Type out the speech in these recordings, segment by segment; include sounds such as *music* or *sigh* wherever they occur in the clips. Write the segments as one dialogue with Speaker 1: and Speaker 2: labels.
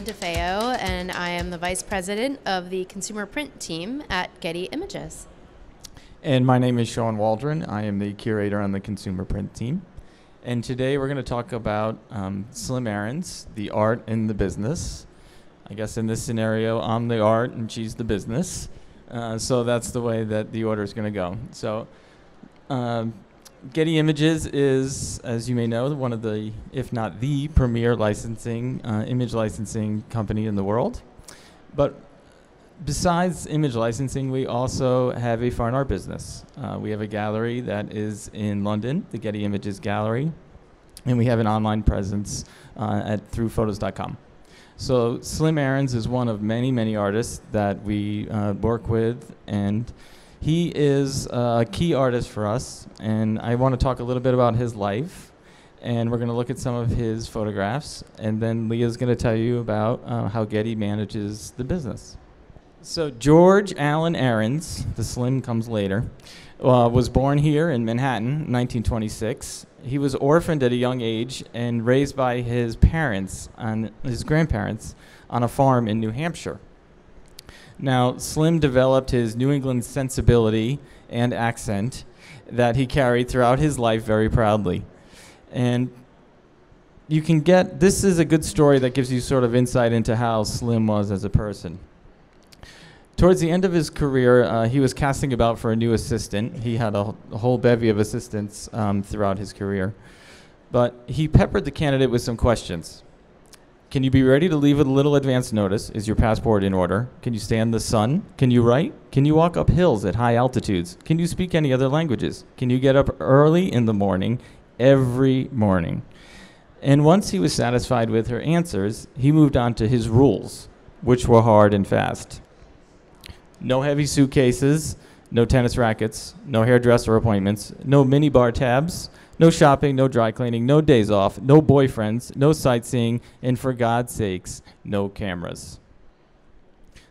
Speaker 1: DeFeo, and I am the Vice President of the Consumer Print team at Getty Images.
Speaker 2: And my name is Sean Waldron. I am the curator on the Consumer Print team. And today we're going to talk about um, Slim Aarons, the art and the business. I guess in this scenario, I'm the art and she's the business. Uh, so that's the way that the order is going to go. So, um, Getty Images is, as you may know, one of the, if not the premier licensing, uh, image licensing company in the world. But besides image licensing, we also have a fine art business. Uh, we have a gallery that is in London, the Getty Images Gallery, and we have an online presence uh, at throughphotos.com. So Slim Aarons is one of many, many artists that we uh, work with, and he is a key artist for us, and I want to talk a little bit about his life, and we're going to look at some of his photographs, and then Leah's going to tell you about uh, how Getty manages the business. So George Allen Aarons, the Slim comes later, uh, was born here in Manhattan, 1926. He was orphaned at a young age and raised by his parents, and his grandparents, on a farm in New Hampshire. Now, Slim developed his New England sensibility and accent that he carried throughout his life very proudly. And you can get this is a good story that gives you sort of insight into how Slim was as a person. Towards the end of his career, uh, he was casting about for a new assistant. He had a, a whole bevy of assistants um, throughout his career. But he peppered the candidate with some questions. Can you be ready to leave with a little advance notice? Is your passport in order? Can you stand the sun? Can you write? Can you walk up hills at high altitudes? Can you speak any other languages? Can you get up early in the morning, every morning? And once he was satisfied with her answers, he moved on to his rules, which were hard and fast. No heavy suitcases, no tennis rackets, no hairdresser appointments, no minibar tabs, no shopping, no dry cleaning, no days off, no boyfriends, no sightseeing, and for God's sakes, no cameras.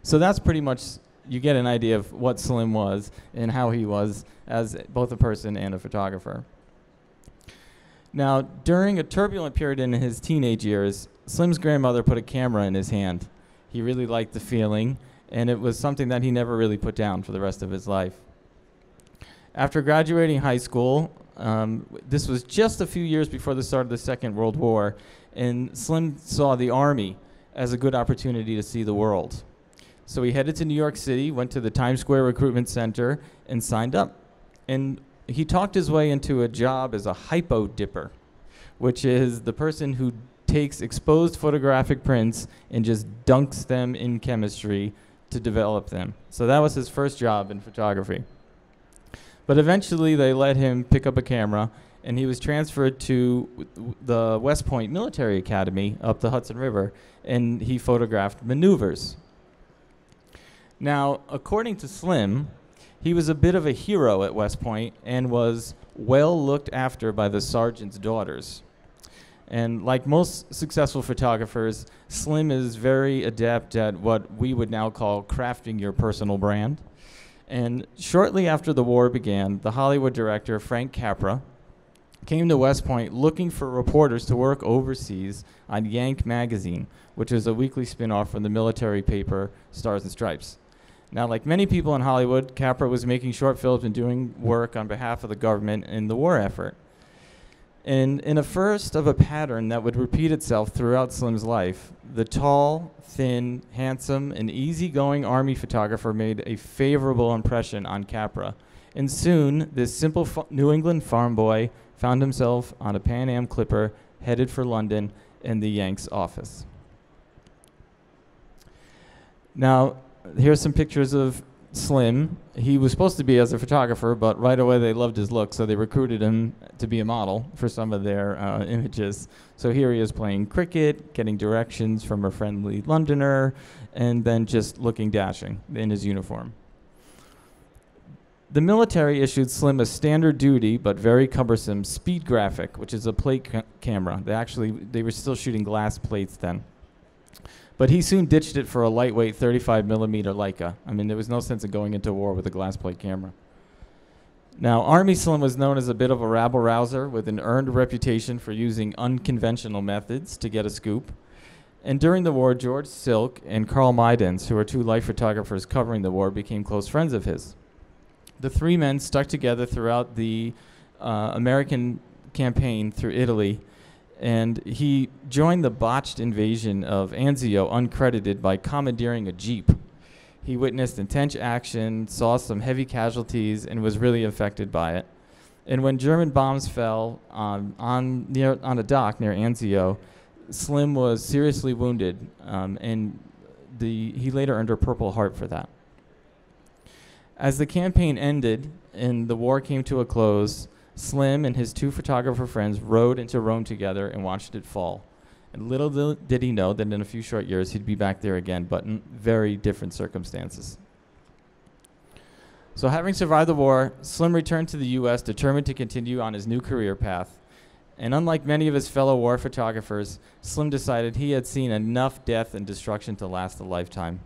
Speaker 2: So that's pretty much, you get an idea of what Slim was and how he was as both a person and a photographer. Now, during a turbulent period in his teenage years, Slim's grandmother put a camera in his hand. He really liked the feeling, and it was something that he never really put down for the rest of his life. After graduating high school, um, this was just a few years before the start of the Second World War, and Slim saw the Army as a good opportunity to see the world. So he headed to New York City, went to the Times Square Recruitment Center, and signed up. And he talked his way into a job as a hypo dipper, which is the person who takes exposed photographic prints and just dunks them in chemistry to develop them. So that was his first job in photography. But eventually they let him pick up a camera, and he was transferred to the West Point Military Academy up the Hudson River, and he photographed maneuvers. Now, according to Slim, he was a bit of a hero at West Point and was well looked after by the sergeant's daughters. And like most successful photographers, Slim is very adept at what we would now call crafting your personal brand. And shortly after the war began, the Hollywood director Frank Capra came to West Point looking for reporters to work overseas on Yank magazine, which is a weekly spin-off from the military paper Stars and Stripes. Now, like many people in Hollywood, Capra was making short films and doing work on behalf of the government in the war effort. And in a first of a pattern that would repeat itself throughout Slim's life, the tall, thin, handsome, and easygoing army photographer made a favorable impression on Capra. And soon, this simple New England farm boy found himself on a Pan Am Clipper headed for London in the Yanks office. Now, here's some pictures of Slim. He was supposed to be as a photographer, but right away they loved his look, so they recruited him to be a model for some of their uh, *laughs* images. So here he is playing cricket, getting directions from a friendly Londoner, and then just looking dashing in his uniform. The military issued Slim a standard duty but very cumbersome speed graphic, which is a plate ca camera. They actually they were still shooting glass plates then. But he soon ditched it for a lightweight 35 millimeter Leica. I mean, there was no sense of going into war with a glass plate camera. Now, Army Slim was known as a bit of a rabble rouser with an earned reputation for using unconventional methods to get a scoop. And during the war, George Silk and Carl Mydans, who were two life photographers covering the war, became close friends of his. The three men stuck together throughout the uh, American campaign through Italy, and he joined the botched invasion of Anzio uncredited by commandeering a jeep. He witnessed intense action, saw some heavy casualties, and was really affected by it. And when German bombs fell um, on, near, on a dock near Anzio, Slim was seriously wounded, um, and the, he later earned a Purple Heart for that. As the campaign ended and the war came to a close, Slim and his two photographer friends rode into Rome together and watched it fall. And little did he know that in a few short years he'd be back there again, but in very different circumstances. So, having survived the war, Slim returned to the U.S. determined to continue on his new career path. And unlike many of his fellow war photographers, Slim decided he had seen enough death and destruction to last a lifetime.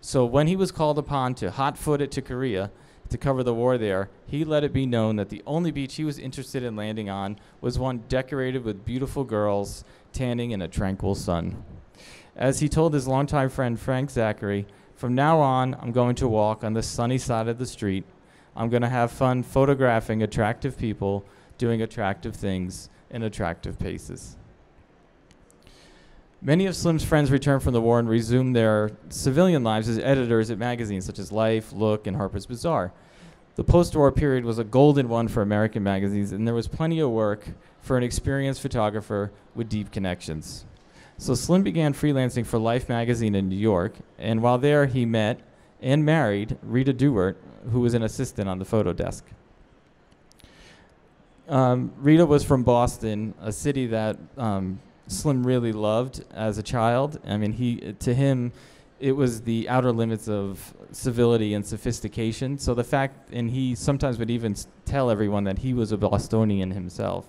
Speaker 2: So, when he was called upon to hot foot it to Korea to cover the war there, he let it be known that the only beach he was interested in landing on was one decorated with beautiful girls tanning in a tranquil sun. As he told his longtime friend Frank Zachary, from now on, I'm going to walk on the sunny side of the street. I'm going to have fun photographing attractive people doing attractive things in attractive paces. Many of Slim's friends returned from the war and resumed their civilian lives as editors at magazines such as Life, Look, and Harper's Bazaar. The post war period was a golden one for American magazines, and there was plenty of work for an experienced photographer with deep connections. So Slim began freelancing for Life magazine in New York, and while there, he met and married Rita Dewart, who was an assistant on the photo desk. Um, Rita was from Boston, a city that um, Slim really loved as a child. I mean, he to him, it was the outer limits of civility and sophistication. So the fact, and he sometimes would even tell everyone that he was a Bostonian himself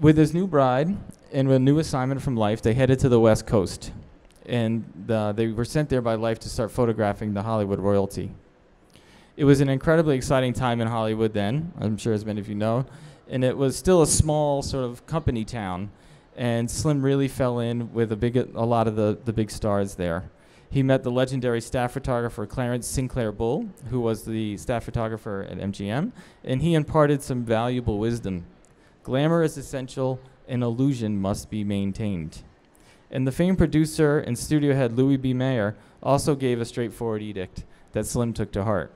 Speaker 2: with his new bride and with a new assignment from Life, they headed to the West Coast. And they were sent there by Life to start photographing the Hollywood royalty. It was an incredibly exciting time in Hollywood then, I'm sure as many of you know. And it was still a small sort of company town. And Slim really fell in with a, big, a lot of the, the big stars there. He met the legendary staff photographer Clarence Sinclair Bull, who was the staff photographer at MGM, and he imparted some valuable wisdom Glamour is essential, and illusion must be maintained. And the famed producer and studio head Louis B. Mayer also gave a straightforward edict that Slim took to heart.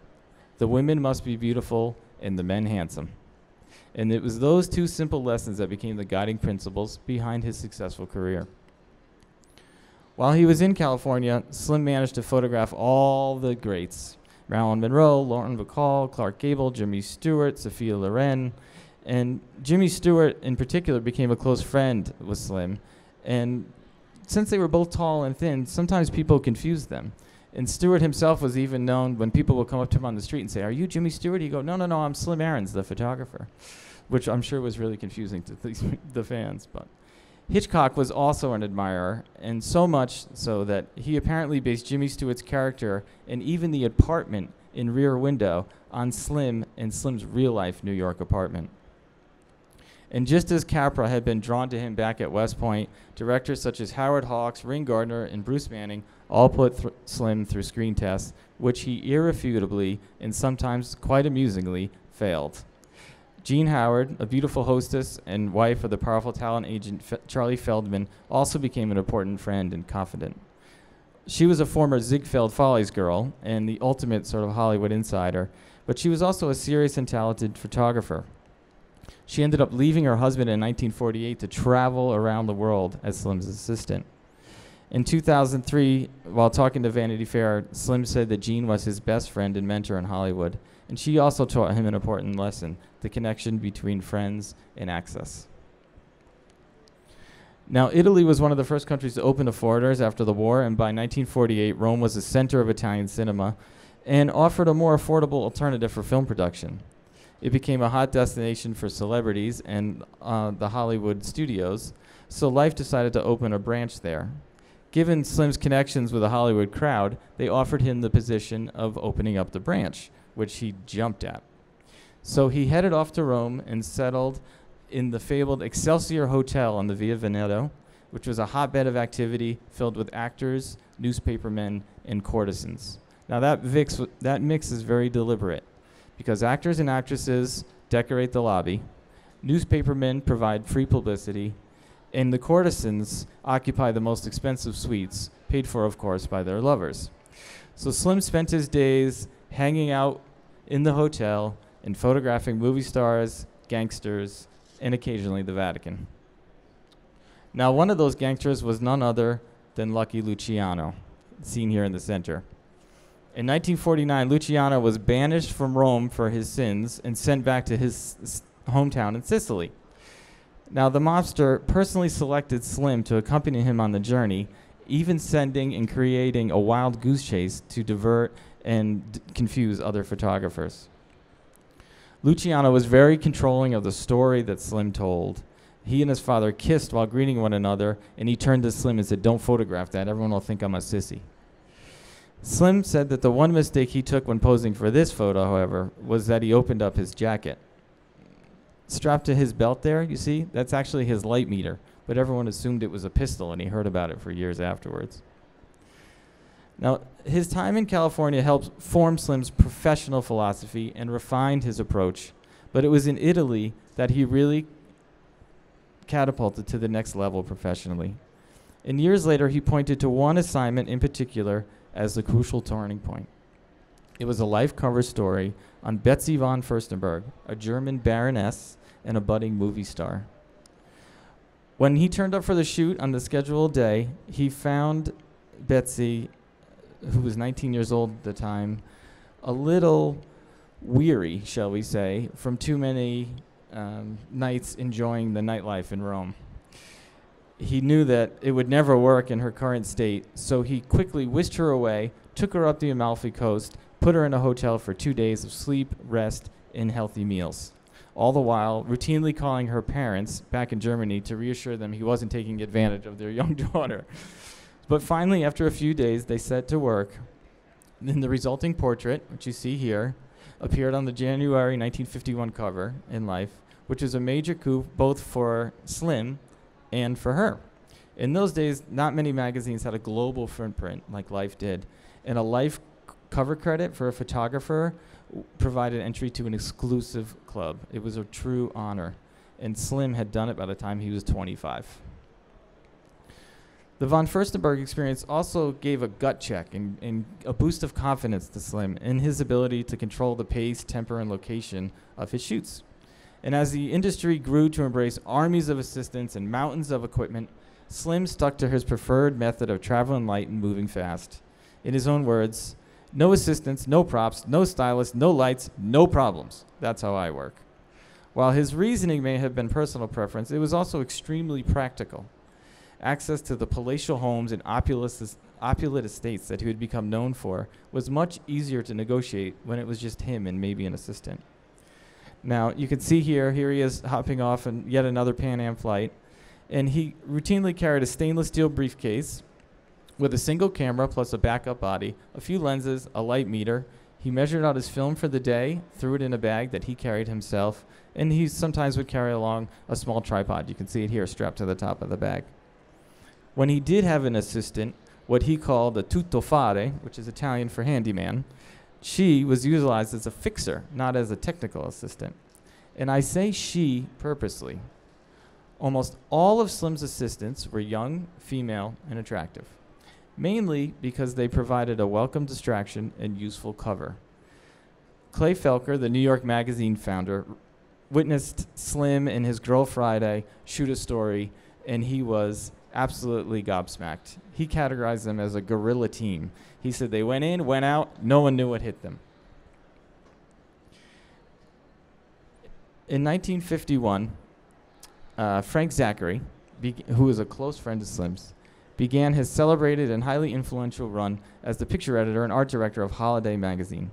Speaker 2: The women must be beautiful and the men handsome. And it was those two simple lessons that became the guiding principles behind his successful career. While he was in California, Slim managed to photograph all the greats Marilyn Monroe, Lauren Bacall, Clark Gable, Jimmy Stewart, Sophia Loren, and Jimmy Stewart, in particular, became a close friend with Slim. And since they were both tall and thin, sometimes people confused them. And Stewart himself was even known when people would come up to him on the street and say, Are you Jimmy Stewart? He'd go, No, no, no, I'm Slim Aarons, the photographer, which I'm sure was really confusing to *laughs* the, the fans. But Hitchcock was also an admirer, and so much so that he apparently based Jimmy Stewart's character and even the apartment in Rear Window on Slim and Slim's real life New York apartment. And just as Capra had been drawn to him back at West Point, directors such as Howard Hawks, Ring Lardner, and Bruce Manning all put th- Slim through screen tests, which he irrefutably and sometimes quite amusingly failed. Jean Howard, a beautiful hostess and wife of the powerful talent agent F- Charlie Feldman, also became an important friend and confidant. She was a former Ziegfeld Follies girl and the ultimate sort of Hollywood insider, but she was also a serious and talented photographer. She ended up leaving her husband in 1948 to travel around the world as Slim's assistant. In 2003, while talking to Vanity Fair, Slim said that Jean was his best friend and mentor in Hollywood, and she also taught him an important lesson the connection between friends and access. Now, Italy was one of the first countries to open to foreigners after the war, and by 1948, Rome was the center of Italian cinema and offered a more affordable alternative for film production. It became a hot destination for celebrities and uh, the Hollywood studios, so Life decided to open a branch there. Given Slim's connections with the Hollywood crowd, they offered him the position of opening up the branch, which he jumped at. So he headed off to Rome and settled in the fabled Excelsior Hotel on the Via Veneto, which was a hotbed of activity filled with actors, newspapermen, and courtesans. Now that, vix, that mix is very deliberate because actors and actresses decorate the lobby, newspapermen provide free publicity, and the courtesans occupy the most expensive suites, paid for, of course, by their lovers. So Slim spent his days hanging out in the hotel and photographing movie stars, gangsters, and occasionally the Vatican. Now, one of those gangsters was none other than Lucky Luciano, seen here in the center. In 1949, Luciano was banished from Rome for his sins and sent back to his s- hometown in Sicily. Now, the mobster personally selected Slim to accompany him on the journey, even sending and creating a wild goose chase to divert and d- confuse other photographers. Luciano was very controlling of the story that Slim told. He and his father kissed while greeting one another, and he turned to Slim and said, Don't photograph that. Everyone will think I'm a sissy. Slim said that the one mistake he took when posing for this photo, however, was that he opened up his jacket. Strapped to his belt there, you see, that's actually his light meter, but everyone assumed it was a pistol, and he heard about it for years afterwards. Now, his time in California helped form Slim's professional philosophy and refined his approach, but it was in Italy that he really catapulted to the next level professionally. And years later, he pointed to one assignment in particular as the crucial turning point. It was a life cover story on Betsy von Furstenberg, a German baroness and a budding movie star. When he turned up for the shoot on the scheduled day, he found Betsy, who was 19 years old at the time, a little weary, shall we say, from too many um, nights enjoying the nightlife in Rome. He knew that it would never work in her current state, so he quickly whisked her away, took her up the Amalfi Coast, put her in a hotel for two days of sleep, rest, and healthy meals. All the while, routinely calling her parents back in Germany to reassure them he wasn't taking advantage of their *laughs* young daughter. But finally, after a few days, they set to work. Then the resulting portrait, which you see here, appeared on the January 1951 cover in Life, which is a major coup both for Slim and for her. In those days, not many magazines had a global footprint like Life did, and a Life c- cover credit for a photographer w- provided entry to an exclusive club. It was a true honor, and Slim had done it by the time he was 25. The von Furstenberg experience also gave a gut check and, and a boost of confidence to Slim in his ability to control the pace, temper, and location of his shoots. And as the industry grew to embrace armies of assistants and mountains of equipment, Slim stuck to his preferred method of traveling light and moving fast. In his own words, no assistants, no props, no stylists, no lights, no problems. That's how I work. While his reasoning may have been personal preference, it was also extremely practical. Access to the palatial homes and opulous, opulent estates that he would become known for was much easier to negotiate when it was just him and maybe an assistant. Now, you can see here, here he is hopping off on yet another Pan Am flight, and he routinely carried a stainless steel briefcase with a single camera plus a backup body, a few lenses, a light meter. He measured out his film for the day, threw it in a bag that he carried himself, and he sometimes would carry along a small tripod. You can see it here strapped to the top of the bag. When he did have an assistant, what he called a tuttofare, which is Italian for handyman, she was utilized as a fixer, not as a technical assistant. And I say she purposely. Almost all of Slim's assistants were young, female, and attractive, mainly because they provided a welcome distraction and useful cover. Clay Felker, the New York Magazine founder, witnessed Slim and his girl Friday shoot a story, and he was absolutely gobsmacked. He categorized them as a guerrilla team. He said they went in, went out, no one knew what hit them. In 1951, uh, Frank Zachary, who was a close friend of Slim's, began his celebrated and highly influential run as the picture editor and art director of Holiday magazine.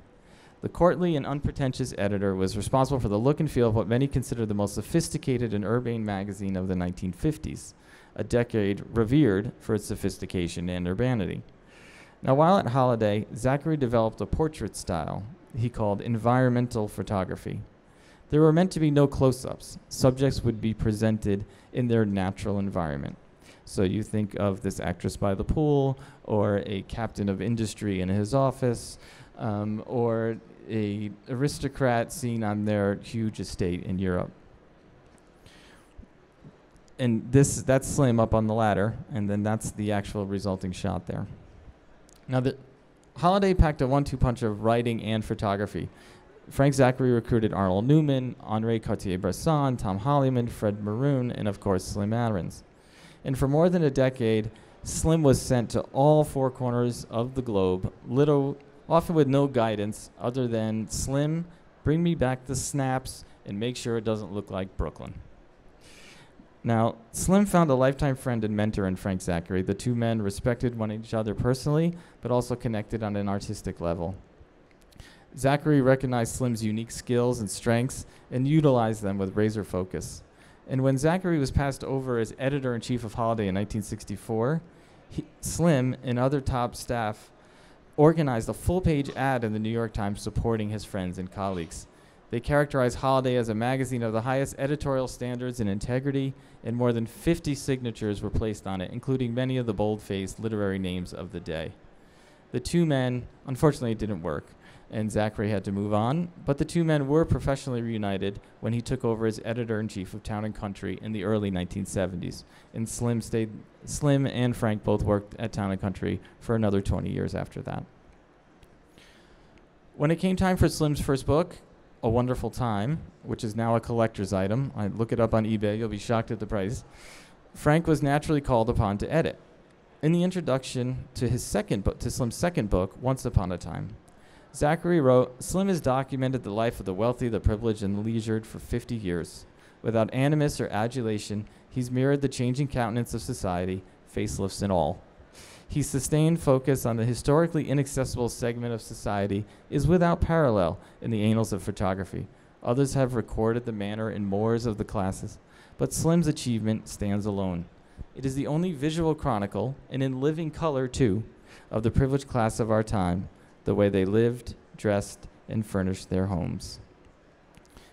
Speaker 2: The courtly and unpretentious editor was responsible for the look and feel of what many consider the most sophisticated and urbane magazine of the 1950s, a decade revered for its sophistication and urbanity. Now, while at Holiday, Zachary developed a portrait style he called environmental photography. There were meant to be no close ups. Subjects would be presented in their natural environment. So you think of this actress by the pool, or a captain of industry in his office, um, or a aristocrat seen on their huge estate in Europe. And this that's Slim up on the ladder, and then that's the actual resulting shot there. Now the Holiday packed a one-two punch of writing and photography. Frank Zachary recruited Arnold Newman, Henri Cartier-Bresson, Tom Hollyman, Fred Maroon, and of course Slim Aarons. And for more than a decade, Slim was sent to all four corners of the globe, little, often with no guidance other than Slim, bring me back the snaps and make sure it doesn't look like Brooklyn. Now, Slim found a lifetime friend and mentor in Frank Zachary. The two men respected one each other personally, but also connected on an artistic level. Zachary recognized Slim's unique skills and strengths and utilized them with razor focus. And when Zachary was passed over as editor in chief of Holiday in 1964, he, Slim and other top staff organized a full page ad in the New York Times supporting his friends and colleagues. They characterized Holiday as a magazine of the highest editorial standards and integrity, and more than 50 signatures were placed on it, including many of the bold faced literary names of the day. The two men, unfortunately, didn't work and Zachary had to move on. But the two men were professionally reunited when he took over as editor in chief of Town and Country in the early 1970s. And Slim stayed. Slim and Frank both worked at Town and Country for another 20 years after that. When it came time for Slim's first book, A Wonderful Time, which is now a collector's item, I look it up on eBay, you'll be shocked at the price. Frank was naturally called upon to edit. In the introduction to his second book, to Slim's second book, Once Upon a Time, Zachary wrote Slim has documented the life of the wealthy, the privileged, and the leisured for 50 years. Without animus or adulation, he's mirrored the changing countenance of society, facelifts and all. His sustained focus on the historically inaccessible segment of society is without parallel in the annals of photography. Others have recorded the manner and mores of the classes, but Slim's achievement stands alone. It is the only visual chronicle, and in living color too, of the privileged class of our time the way they lived, dressed, and furnished their homes.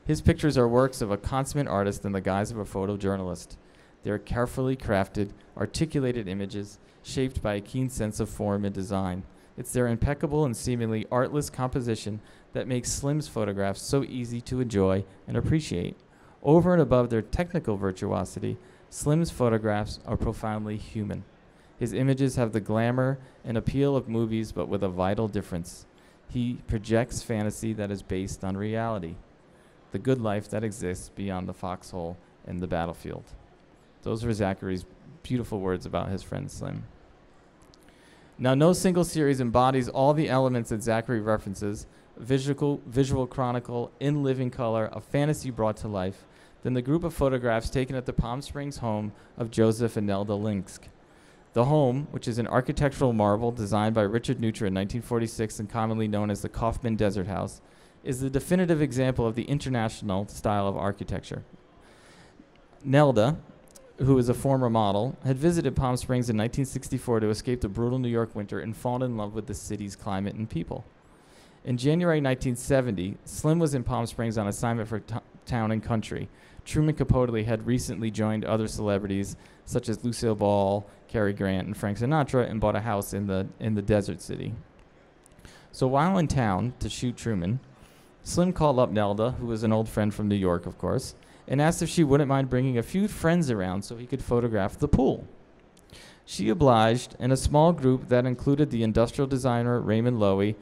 Speaker 2: His pictures are works of a consummate artist in the guise of a photojournalist. They are carefully crafted, articulated images shaped by a keen sense of form and design. It's their impeccable and seemingly artless composition that makes Slim's photographs so easy to enjoy and appreciate. Over and above their technical virtuosity, Slim's photographs are profoundly human. His images have the glamour and appeal of movies, but with a vital difference. He projects fantasy that is based on reality, the good life that exists beyond the foxhole and the battlefield. Those were Zachary's beautiful words about his friend Slim. Now, no single series embodies all the elements that Zachary references visual, visual chronicle, in living color, a fantasy brought to life than the group of photographs taken at the Palm Springs home of Joseph and Nelda Linsk. The home, which is an architectural marvel designed by Richard Neutra in 1946 and commonly known as the Kaufmann Desert House, is the definitive example of the international style of architecture. Nelda, who is a former model, had visited Palm Springs in 1964 to escape the brutal New York winter and fallen in love with the city's climate and people. In January 1970, Slim was in Palm Springs on assignment for t- Town and Country. Truman Capote had recently joined other celebrities such as Lucille Ball, Cary Grant, and Frank Sinatra, and bought a house in the in the desert city. So while in town to shoot Truman, Slim called up Nelda, who was an old friend from New York, of course, and asked if she wouldn't mind bringing a few friends around so he could photograph the pool. She obliged, and a small group that included the industrial designer Raymond Loewy,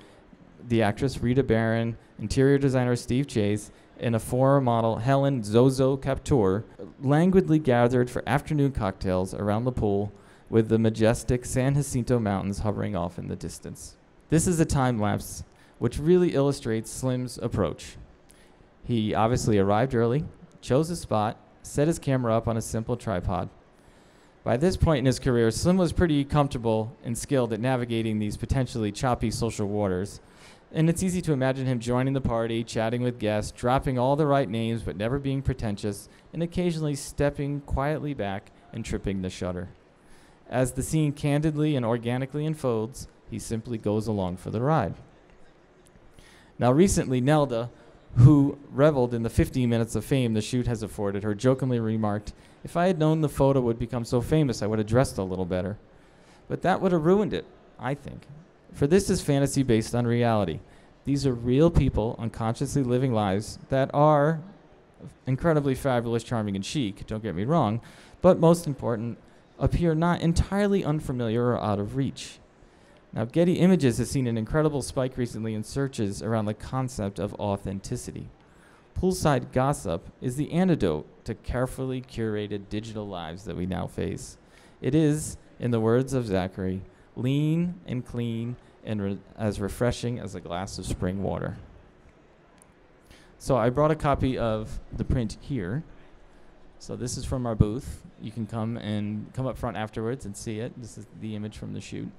Speaker 2: the actress Rita Baron, interior designer Steve Chase, and a former model, Helen Dzo Dzo Kaptur, languidly gathered for afternoon cocktails around the pool with the majestic San Jacinto Mountains hovering off in the distance. This is a time lapse which really illustrates Slim's approach. He obviously arrived early, chose a spot, set his camera up on a simple tripod. By this point in his career, Slim was pretty comfortable and skilled at navigating these potentially choppy social waters and it's easy to imagine him joining the party, chatting with guests, dropping all the right names but never being pretentious, and occasionally stepping quietly back and tripping the shutter. As the scene candidly and organically unfolds, he simply goes along for the ride. Now, recently, Nelda, who reveled in the 15 minutes of fame the shoot has afforded her, jokingly remarked, If I had known the photo would become so famous, I would have dressed a little better. But that would have ruined it, I think. For this is fantasy based on reality. These are real people unconsciously living lives that are incredibly fabulous, charming, and chic, don't get me wrong, but most important, appear not entirely unfamiliar or out of reach. Now, Getty Images has seen an incredible spike recently in searches around the concept of authenticity. Poolside gossip is the antidote to carefully curated digital lives that we now face. It is, in the words of Zachary, lean and clean and re- as refreshing as a glass of spring water. So I brought a copy of the print here. So this is from our booth. You can come and come up front afterwards and see it. This is the image from the shoot.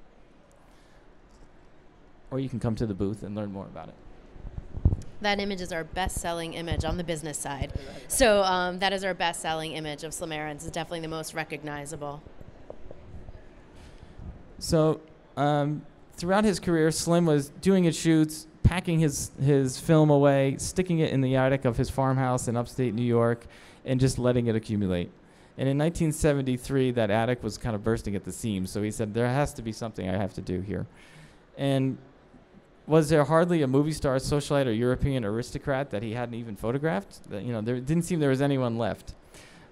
Speaker 2: Or you can come to the booth and learn more about it.
Speaker 1: That image is our best-selling image on the business side. So um, that is our best-selling image of Slim Aarons. It's definitely the most recognizable.
Speaker 2: So, um, throughout his career, Slim was doing his shoots, packing his, his film away, sticking it in the attic of his farmhouse in upstate New York, and just letting it accumulate. And in 1973, that attic was kind of bursting at the seams, so he said, There has to be something I have to do here. And was there hardly a movie star, socialite, or European aristocrat that he hadn't even photographed? You know, there didn't seem there was anyone left.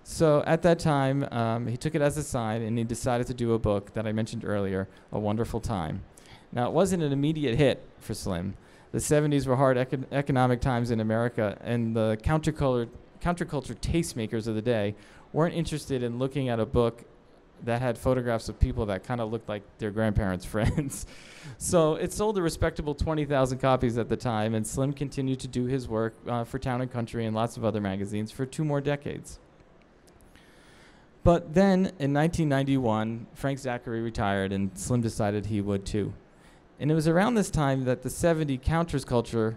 Speaker 2: So at that time, um, he took it as a sign and he decided to do a book that I mentioned earlier, A Wonderful Time. Now, it wasn't an immediate hit for Slim. The 70s were hard econ- economic times in America, and the counterculture, counterculture tastemakers of the day weren't interested in looking at a book that had photographs of people that kind of looked like their grandparents' *laughs* friends. so it sold a respectable 20,000 copies at the time, and Slim continued to do his work uh, for Town and Country and lots of other magazines for two more decades. But then in 1991, Frank Zachary retired, and Slim decided he would too. And it was around this time that the 70 counterculture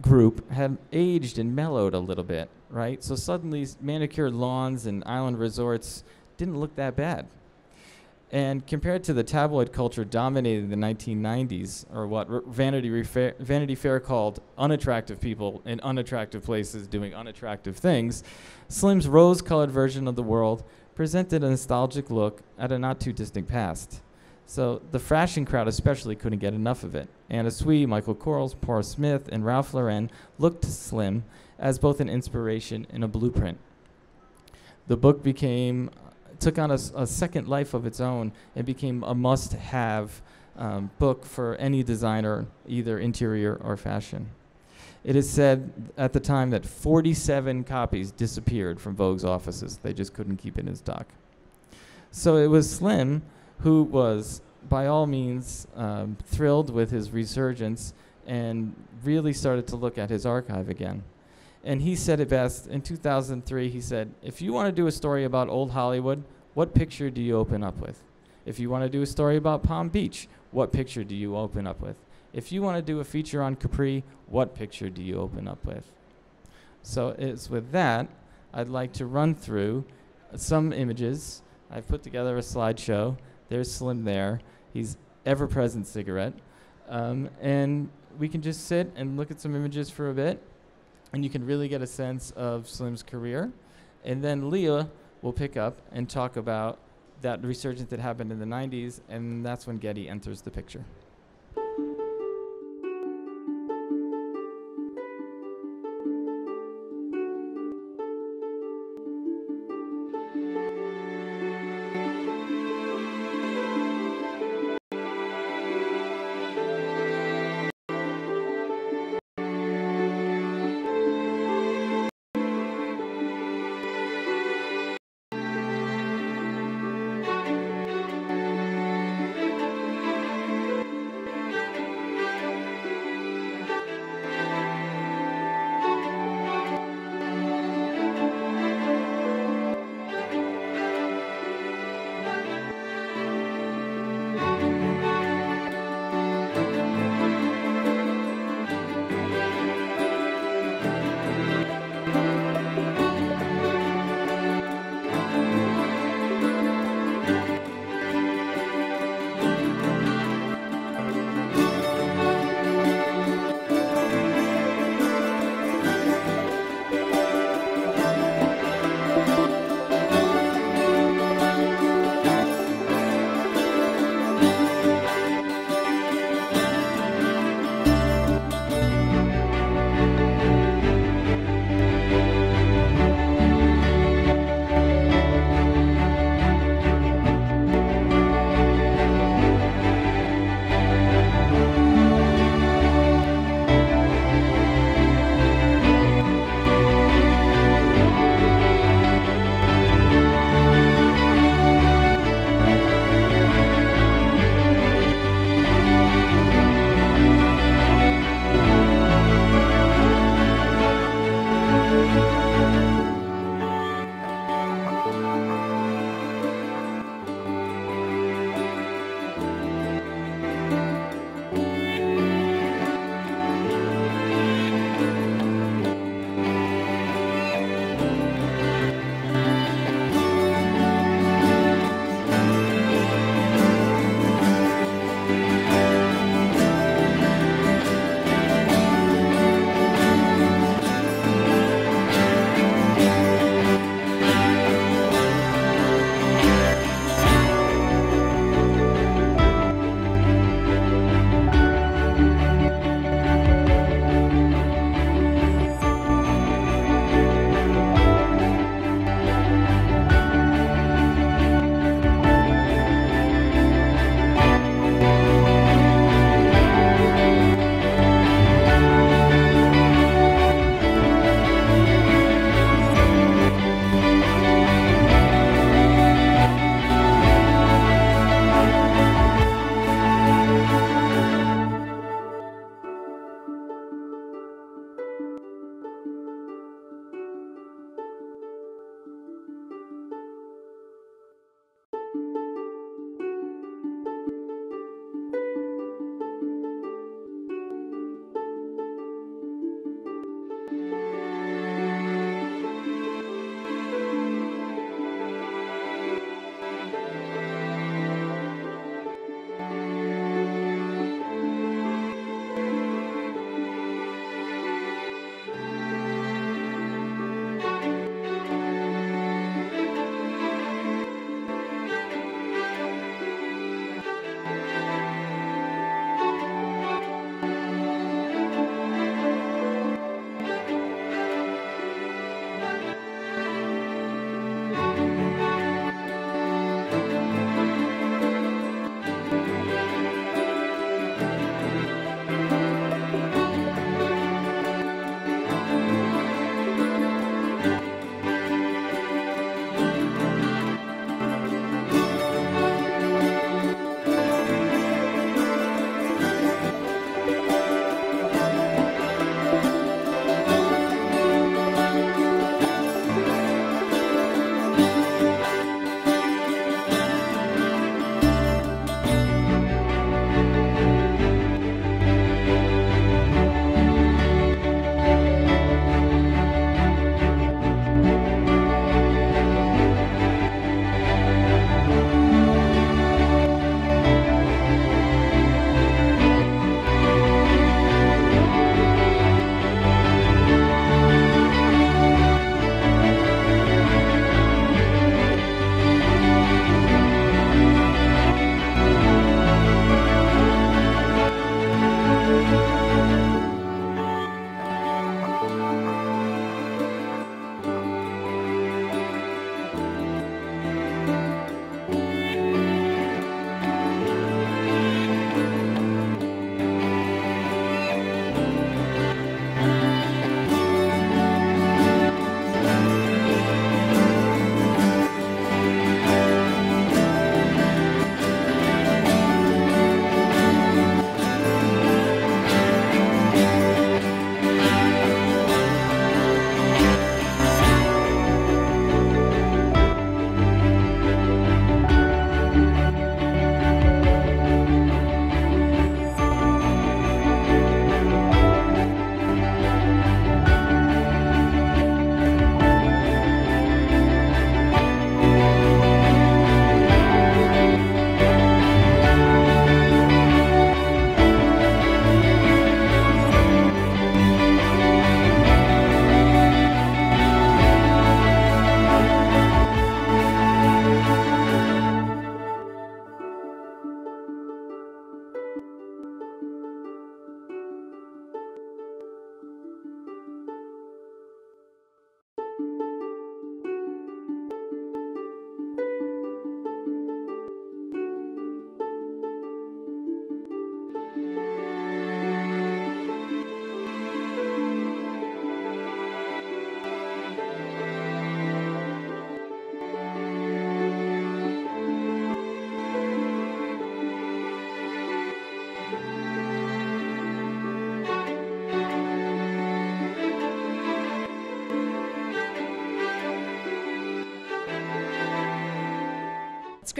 Speaker 2: group had aged and mellowed a little bit, right? So suddenly, manicured lawns and island resorts didn't look that bad. And compared to the tabloid culture dominating the 1990s, or what Vanity, Refa- Vanity Fair called unattractive people in unattractive places doing unattractive things, Slim's rose colored version of the world presented a nostalgic look at a not too distant past. So the fashion crowd especially couldn't get enough of it. Anna Sui, Michael Kors, Paul Smith, and Ralph Lauren looked to Slim as both an inspiration and a blueprint. The book became took on a second life of its own and became a must-have um, book for any designer, either interior or fashion. It is said at the time that 47 copies disappeared from Vogue's offices. They just couldn't keep it in stock. So it was Slim who was, by all means, um, thrilled with his resurgence and really started to look at his archive again. And he said it best in 2003. He said, If you want to do a story about old Hollywood, what picture do you open up with? If you want to do a story about Palm Beach, what picture do you open up with? If you want to do a feature on Capri, what picture do you open up with? So it's with that, I'd like to run through some images. I've put together a slideshow. There's Slim there. He's ever present cigarette. Um, and we can just sit and look at some images for a bit, and you can really get a sense of Slim's career. And then Leah will pick up and talk about that resurgence that happened in the 90s, and that's when Getty enters the picture.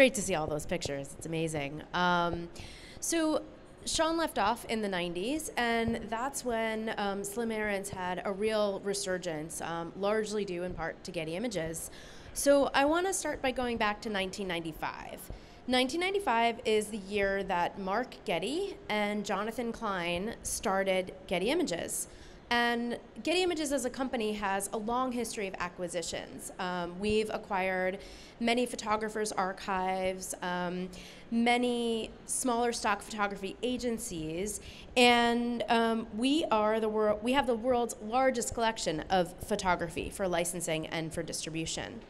Speaker 1: Great to see all those pictures. It's amazing. Um, so Sean left off in the 90s, and that's when um, Slim Aarons had a real resurgence, um, largely due in part to Getty Images. So I want to start by going back to 1995. 1995 is the year that Mark Getty and Jonathan Klein started Getty Images. And Getty Images as a company has a long history of acquisitions. Um, we've acquired many photographers' archives, um, many smaller stock photography agencies, and um, we are the world. We have the world's largest collection of photography for licensing and for distribution.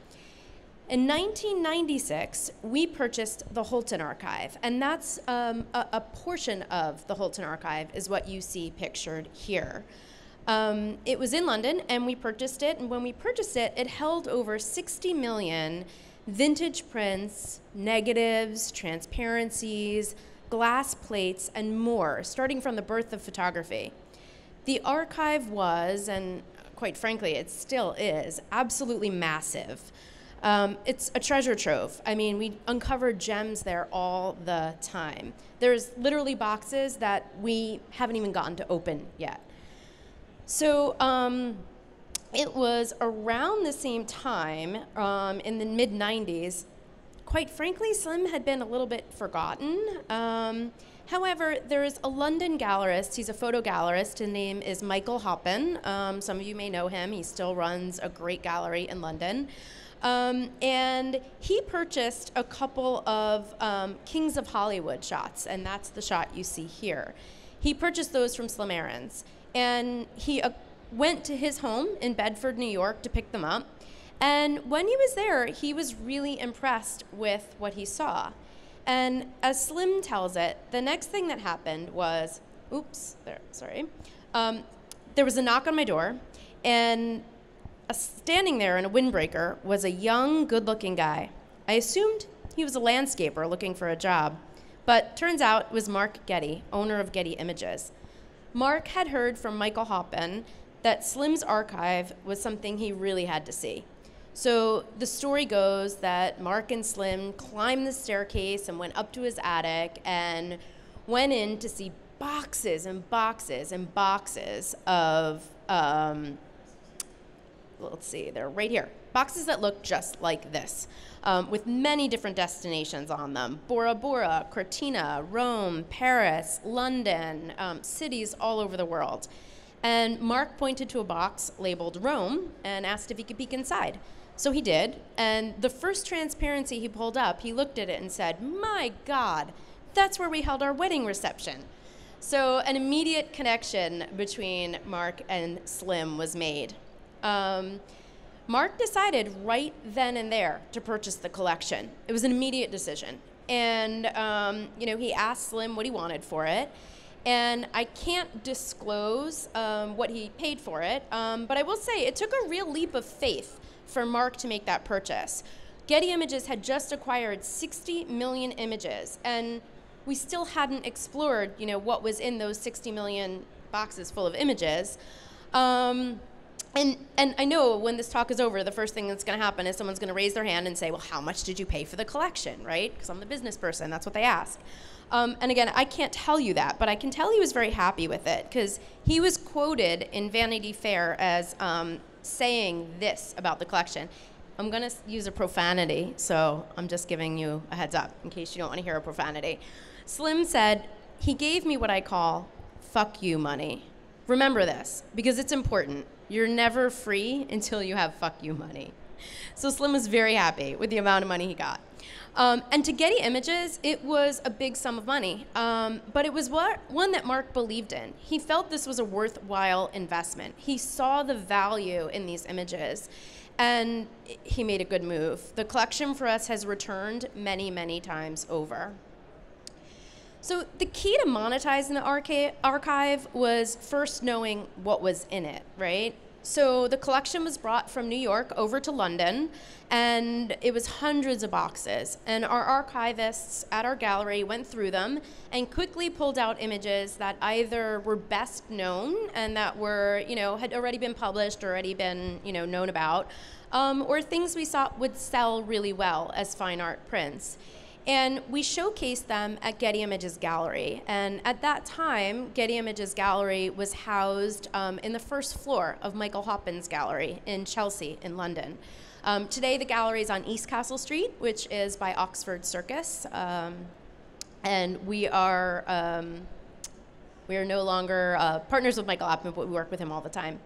Speaker 1: In 1996, we purchased the Hulton Archive, and that's um, a, a portion of the Hulton Archive is what you see pictured here. Um, it was in London, and we purchased it. And when we purchased it, it held over 60 million vintage prints, negatives, transparencies, glass plates, and more, starting from the birth of photography. The archive was, and quite frankly, it still is, absolutely massive. Um, it's a treasure trove. I mean, we uncover gems there all the time. There's literally boxes that we haven't even gotten to open yet. So um, it was around the same time um, in the mid 90s. Quite frankly, Slim had been a little bit forgotten. Um, however, there's a London gallerist, he's a photo gallerist, his name is Michael Hoppen. Um, some of you may know him, he still runs a great gallery in London. Um, and he purchased a couple of um, Kings of Hollywood shots, and that's the shot you see here. He purchased those from Slim Aarons and he uh, went to his home in Bedford, New York to pick them up. And when he was there, he was really impressed with what he saw. And as Slim tells it, the next thing that happened was, oops, there, sorry. Um, there was a knock on my door, and standing there in a windbreaker was a young, good looking guy. I assumed he was a landscaper looking for a job, but turns out it was Mark Getty, owner of Getty Images. Mark had heard from Michael Hoppen that Slim's archive was something he really had to see. So the story goes that Mark and Slim climbed the staircase and went up to his attic and went in to see boxes and boxes and boxes of, um, let's see, they're right here. Boxes that look just like this um, with many different destinations on them Bora Bora, Cortina, Rome, Paris, London, um, cities all over the world. And Mark pointed to a box labeled Rome and asked if he could peek inside. So he did, and the first transparency he pulled up, he looked at it and said, My God, that's where we held our wedding reception. So an immediate connection between Mark and Slim was made. Um, Mark decided right then and there to purchase the collection. It was an immediate decision. And, um, you know, he asked Slim what he wanted for it. And I can't disclose um, what he paid for it, um, but I will say it took a real leap of faith for Mark to make that purchase. Getty Images had just acquired 60 million images, and we still hadn't explored, you know, what was in those 60 million boxes full of images. Um, and and I know when this talk is over, the first thing that's going to happen is someone's going to raise their hand and say, "Well, how much did you pay for the collection?" Right? Because I'm the business person. That's what they ask. Um, and again, I can't tell you that, but I can tell he was very happy with it because he was quoted in Vanity Fair as um, saying this about the collection. I'm going to use a profanity, so I'm just giving you a heads up in case you don't want to hear a profanity. Slim said, He gave me what I call fuck you money. Remember this because it's important. You're never free until you have fuck you money. So Slim was very happy with the amount of money he got. Um, and to Getty Images, it was a big sum of money, um, but it was what, one that Mark believed in. He felt this was a worthwhile investment. He saw the value in these images, and he made a good move. The collection for us has returned many, many times over. So the key to monetizing the archive was first knowing what was in it, right? So the collection was brought from New York over to London, and it was hundreds of boxes. And our archivists at our gallery went through them and quickly pulled out images that either were best known and that were, you know, had already been published, already been, you know, known about, um, or things we saw would sell really well as fine art prints. And we showcased them at Getty Images Gallery. And at that time, Getty Images Gallery was housed um, in the first floor of Michael Hoppen's gallery in Chelsea, in London. Um, today, the gallery is on East Castle Street, which is by Oxford Circus. Um, and we are, um, we are no longer uh, partners with Michael Hoppin, but we work with him all the time.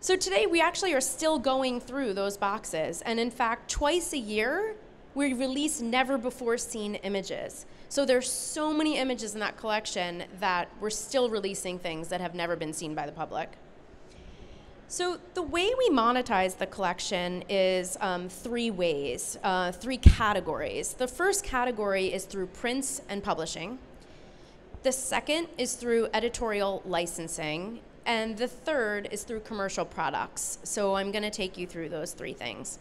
Speaker 1: So today, we actually are still going through those boxes. And in fact, twice a year, we release never before seen images. So there's so many images in that collection that we're still releasing things that have never been seen by the public. So the way we monetize the collection is um, three ways, uh, three categories. The first category is through prints and publishing. The second is through editorial licensing. And the third is through commercial products. So I'm going to take you through those three things.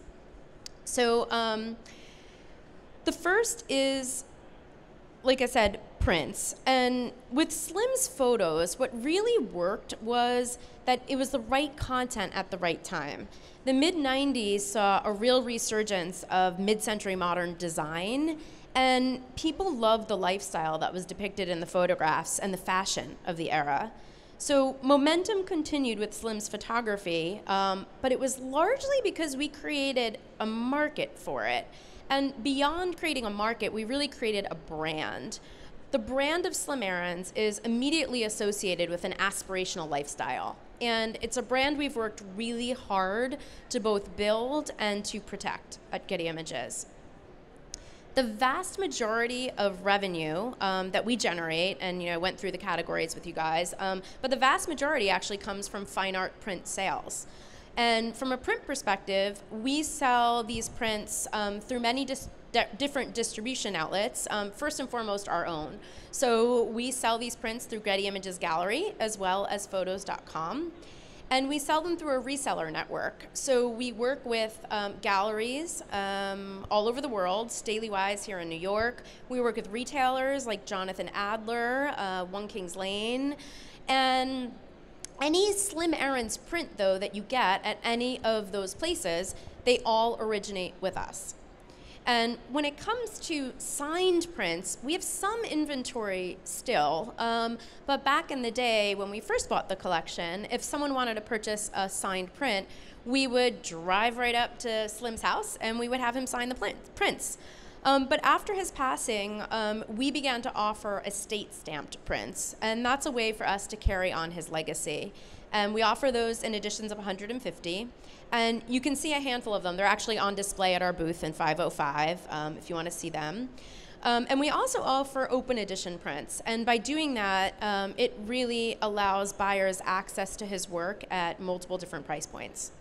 Speaker 1: So um, the first is, like I said, prints. And with Slim's photos, what really worked was that it was the right content at the right time. The mid 90s saw a real resurgence of mid century modern design, and people loved the lifestyle that was depicted in the photographs and the fashion of the era. So momentum continued with Slim's photography, um, but it was largely because we created a market for it. And beyond creating a market, we really created a brand. The brand of Slim Aarons is immediately associated with an aspirational lifestyle. And it's a brand we've worked really hard to both build and to protect at Getty Images. The vast majority of revenue um, that we generate, and you know, I went through the categories with you guys, um, but the vast majority actually comes from fine art print sales. And from a print perspective, we sell these prints um, through many dis different distribution outlets. Um, first and foremost, our own. So we sell these prints through Getty Images Gallery as well as Photos.com. And we sell them through a reseller network. So we work with um, galleries um, all over the world, Staley-Wise here in New York. We work with retailers like Jonathan Adler, uh, One Kings Lane, and any Slim Aarons print, though, that you get at any of those places, they all originate with us. And when it comes to signed prints, we have some inventory still. Um, but back in the day, when we first bought the collection, if someone wanted to purchase a signed print, we would drive right up to Slim's house and we would have him sign the prints. Um, but after his passing, um, we began to offer estate stamped prints, and that's a way for us to carry on his legacy. And we offer those in editions of 150. And you can see a handful of them. They're actually on display at our booth in 505 um, if you want to see them. Um, and we also offer open edition prints. And by doing that, um, it really allows buyers access to his work at multiple different price points.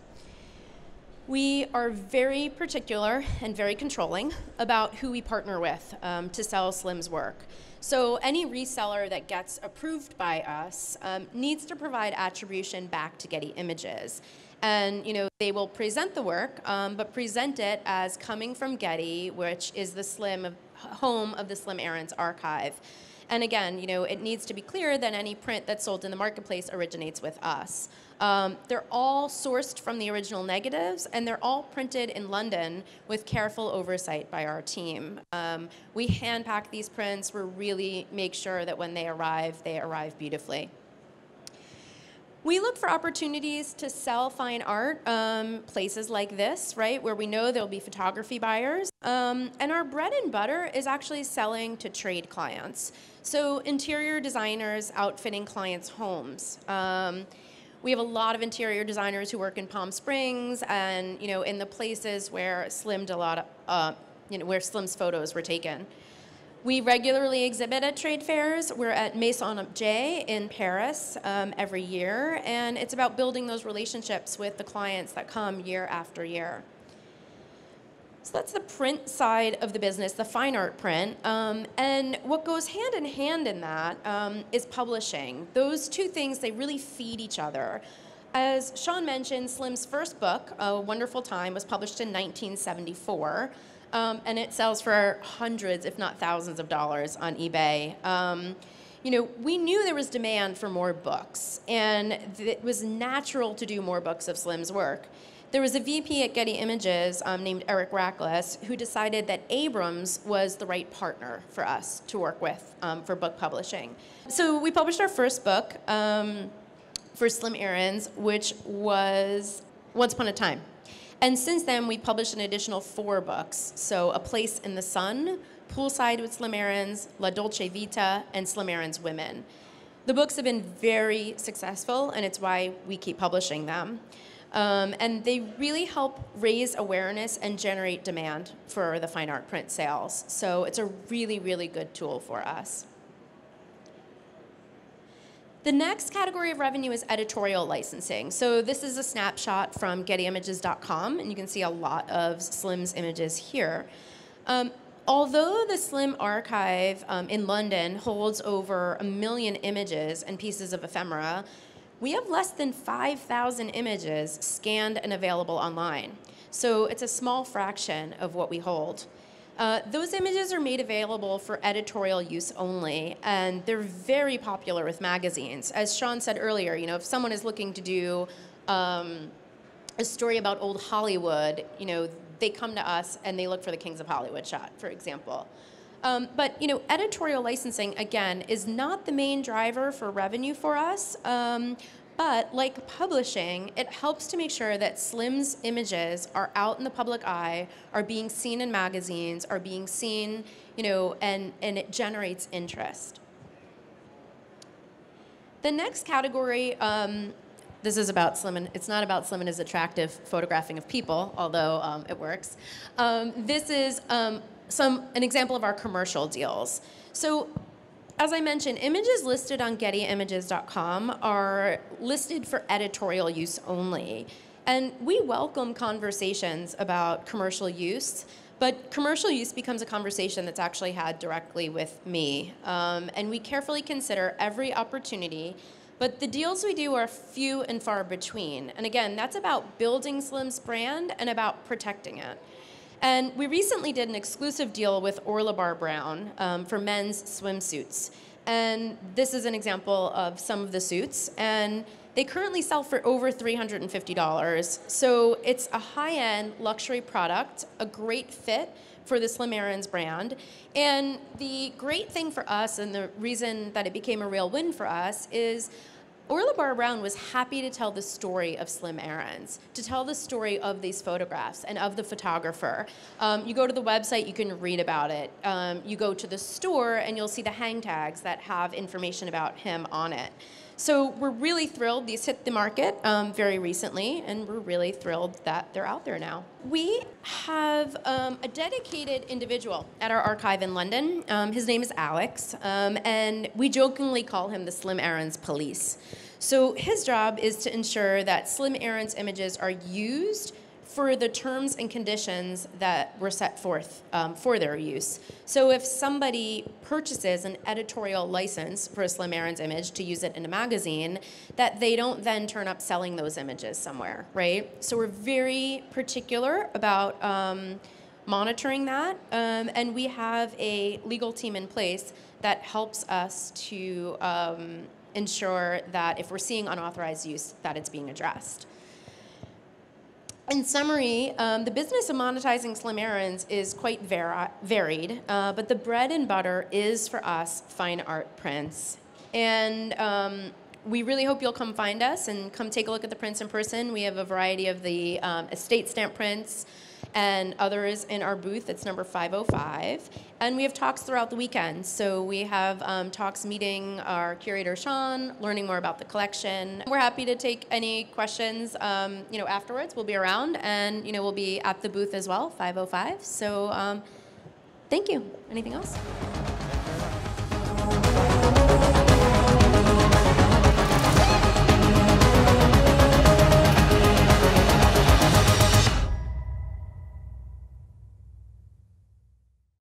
Speaker 1: We are very particular and very controlling about who we partner with um, to sell Slim's work. So any reseller that gets approved by us um, needs to provide attribution back to Getty Images. And you know they will present the work, um, but present it as coming from Getty, which is the Slim of, home of the Slim Aarons archive. And again, you know, it needs to be clear that any print that's sold in the marketplace originates with us. Um, they're all sourced from the original negatives, and they're all printed in London with careful oversight by our team. Um, we hand pack these prints. We really make sure that when they arrive, they arrive beautifully. We look for opportunities to sell fine art, um, places like this, right, where we know there'll be photography buyers. Um, and our bread and butter is actually selling to trade clients. So interior designers outfitting clients' homes. Um, we have a lot of interior designers who work in Palm Springs and you know in the places where Slim a lot of, uh, you know where Slim's photos were taken. We regularly exhibit at trade fairs. We're at Maison Objet in Paris um, every year, and it's about building those relationships with the clients that come year after year. So that's the print side of the business, the fine art print. Um, and what goes hand in hand in that um, is publishing. Those two things, they really feed each other. As Sean mentioned, Slim's first book, A Wonderful Time, was published in 1974. Um, and it sells for hundreds, if not thousands of dollars on eBay. Um, you know, we knew there was demand for more books, and it was natural to do more books of Slim's work. there was a VP at Getty Images um, named Eric Rackless who decided that Abrams was the right partner for us to work with um, for book publishing. So we published our first book um, for Slim Aarons, which was Once Upon a Time. And since then, we published an additional four books. So A Place in the Sun, Poolside with Slim Aarons, La Dolce Vita, and Slim Aarons Women. The books have been very successful, and it's why we keep publishing them. Um, and they really help raise awareness and generate demand for the fine art print sales. So it's a really, really good tool for us. The next category of revenue is editorial licensing. So this is a snapshot from gettyimages.com, and you can see a lot of Slim's images here. Um, although the Slim archive um, in London holds over a million images and pieces of ephemera, we have less than 5,000 images scanned and available online. So it's a small fraction of what we hold. Uh, those images are made available for editorial use only, and they're very popular with magazines. As Sean said earlier, you know, if someone is looking to do um, a story about old Hollywood, you know, they come to us and they look for the Kings of Hollywood shot, for example. Um, but you know, editorial licensing again is not the main driver for revenue for us. Um, but like publishing, it helps to make sure that Slim's images are out in the public eye, are being seen in magazines, are being seen, you know, and, and it generates interest. The next category, um, this is about Slim and it's not about Slim and his attractive photographing of people, although um, it works. Um, this is um, some an example of our commercial deals. So as I mentioned, images listed on gettyimages.com are listed for editorial use only. And we welcome conversations about commercial use, but commercial use becomes a conversation that's actually had directly with me. Um, and we carefully consider every opportunity, but the deals we do are few and far between. And again, that's about building Slim's brand and about protecting it. And we recently did an exclusive deal with Orlebar Brown um, for men's swimsuits. And this is an example of some of the suits. And they currently sell for over $350. So it's a high end luxury product, a great fit for the Slim Aarons brand. And the great thing for us, and the reason that it became a real win for us, is Orlebar Brown was happy to tell the story of Slim Aarons, to tell the story of these photographs and of the photographer. Um, you go to the website, you can read about it. Um, you go to the store, and you'll see the hang tags that have information about him on it. So we're really thrilled. These hit the market um, very recently, and we're really thrilled that they're out there now. We have um, a dedicated individual at our archive in London. Um, his name is Alex, um, and we jokingly call him the Slim Aarons Police. So his job is to ensure that Slim Aarons images are used for the terms and conditions that were set forth um, for their use. So if somebody purchases an editorial license for a Slim Aarons image to use it in a magazine, that they don't then turn up selling those images somewhere, right? So we're very particular about um, monitoring that, um, and we have a legal team in place that helps us to um, ensure that if we're seeing unauthorized use, that it's being addressed. In summary, um, the business of monetizing Slim Aarons is quite varied, uh, but the bread and butter is for us fine art prints. And um, we really hope you'll come find us and come take a look at the prints in person. We have a variety of the um, estate stamp prints, and others in our booth. It's number 505. And we have talks throughout the weekend. So we have um, talks meeting our curator, Sean, learning more about the collection. We're happy to take any questions, um, you know, afterwards. We'll be around and, you know, we'll be at the booth as well, 505. So um, thank you. Anything else?